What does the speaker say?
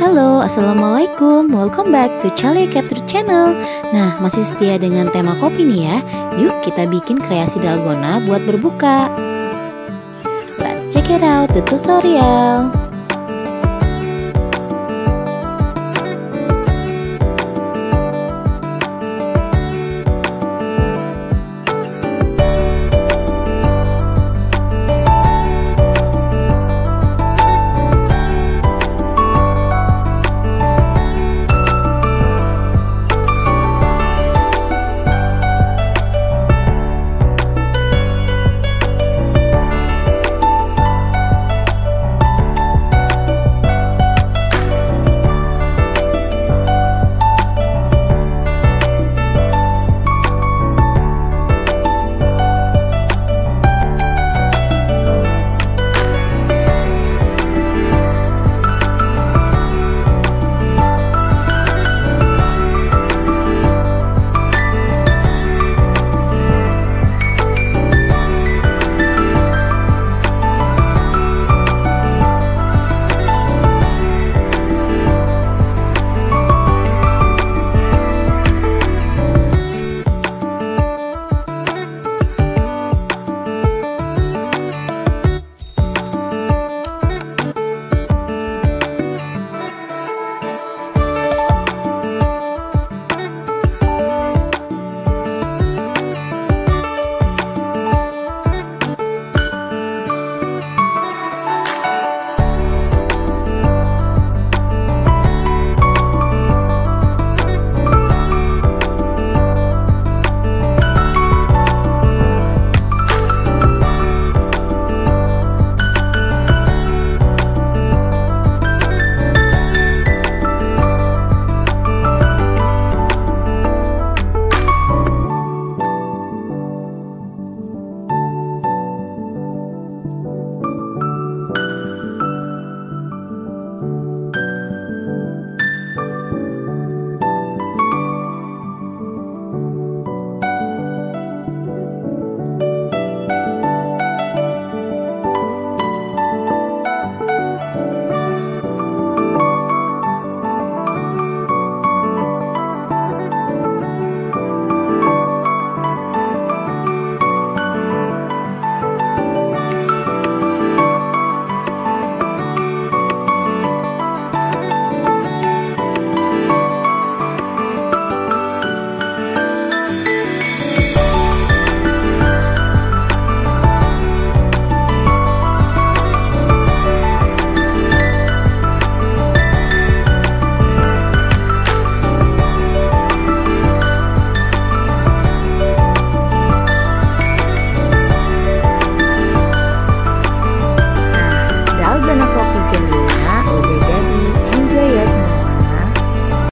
Halo, Assalamualaikum. Welcome back to Charlie Capture Channel. Nah, masih setia dengan tema kopi nih ya? Yuk kita bikin kreasi dalgona buat berbuka. Let's check it out the tutorial.